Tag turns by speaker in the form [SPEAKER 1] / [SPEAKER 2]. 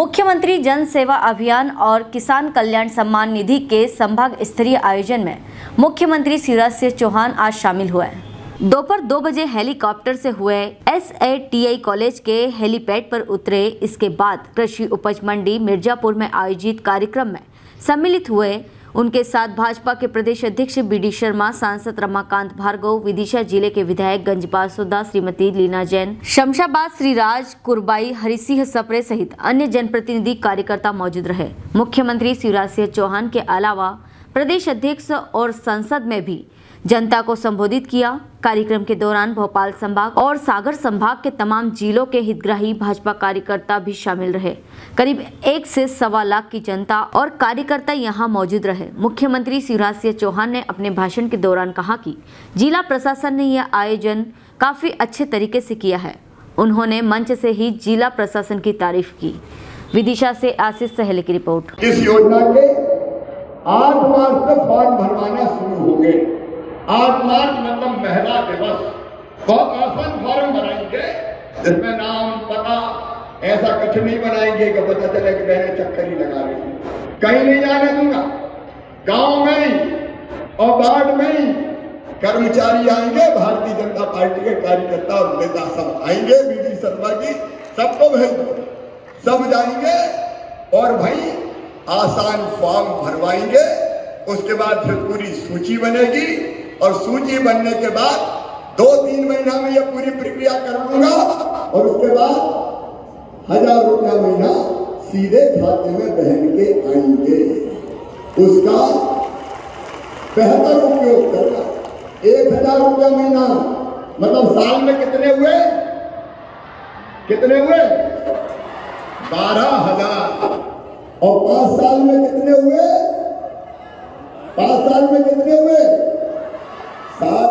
[SPEAKER 1] मुख्यमंत्री जन सेवा अभियान और किसान कल्याण सम्मान निधि के संभाग स्तरीय आयोजन में मुख्यमंत्री शिवराज सिंह चौहान आज शामिल हुए। दोपहर दो बजे हेलीकॉप्टर से हुए एसएटीआई कॉलेज के हेलीपैड पर उतरे। इसके बाद कृषि उपज मंडी मिर्जापुर में आयोजित कार्यक्रम में सम्मिलित हुए उनके साथ भाजपा के प्रदेश अध्यक्ष बीडी शर्मा, सांसद रमाकांत भार्गव, विदिशा ज़िले के विधायक गंजपाल सुदा श्रीमती लीना जैन, शमशाबाद श्रीराज, कुरबाई, हरिसिंह सपरे सहित अन्य जनप्रतिनिधि कार्यकर्ता मौजूद रहे। मुख्यमंत्री शिवराज सिंह चौहान के अलावा प्रदेश अध्यक्ष और संसद में भी जनता को संबोधित किया। कार्यक्रम के दौरान भोपाल संभाग और सागर संभाग के तमाम जिलों के हितग्राही भाजपा कार्यकर्ता भी शामिल रहे। करीब एक से सवा लाख की जनता और कार्यकर्ता यहाँ मौजूद रहे। मुख्यमंत्री शिवराज सिंह चौहान ने अपने भाषण के दौरान कहा कि जिला प्रशासन ने यह आयोजन काफ़ी अच्छे तरीके से किया है। उन्होंने मंच से ही जिला प्रशासन की तारीफ़ की। विदिशा से आशीष सहले की रिपोर्ट।
[SPEAKER 2] इस योजना के आठ मार्च से फॉर्म भरवाना शुरू हो गए। आठ मार्च मतलब महिला दिवस। बहुत आसान फॉर्म बनाएँगे। जिसमें नाम, पता, ऐसा कुछ नहीं बनाएँगे कि पता चले कि बहने चक्कर ही लगा रही कहीं नहीं जाने दूँगा। गाँव में ही और वार्ड में ही कर्मचारी आएँगे, भारतीय जनता पार्टी के कार्यकर्ता और नेता सब आएँगे, बीडी शर्मा जी, सबको भेज सब जाएँगे और भाई आसान फॉर्म भरवाएँगे। उसके बाद फिर पूरी सूची बनेगी। और सूची बनने के बाद दो तीन महीना में यह पूरी प्रक्रिया कर लूँगा और उसके बाद हज़ार रुपया महीना सीधे खाते में बहन के आएँगे। उसका बेहतर उपयोग करना। एक हज़ार रुपया महीना मतलब साल में कितने हुए? कितने हुए? बारह हज़ार। और पाँच साल में कितने हुए? पाँच साल में कितने हुए?